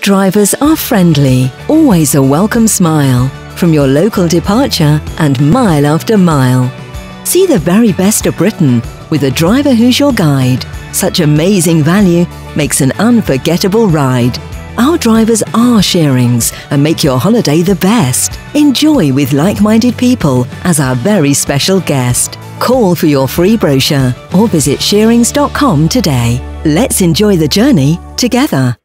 Drivers are friendly, always a welcome smile, from your local departure and mile after mile. See the very best of Britain with a driver who's your guide. Such amazing value makes an unforgettable ride. Our drivers are Shearings and make your holiday the best. Enjoy with like minded people as our very special guest. Call for your free brochure or visit shearings.com today. Let's enjoy the journey together.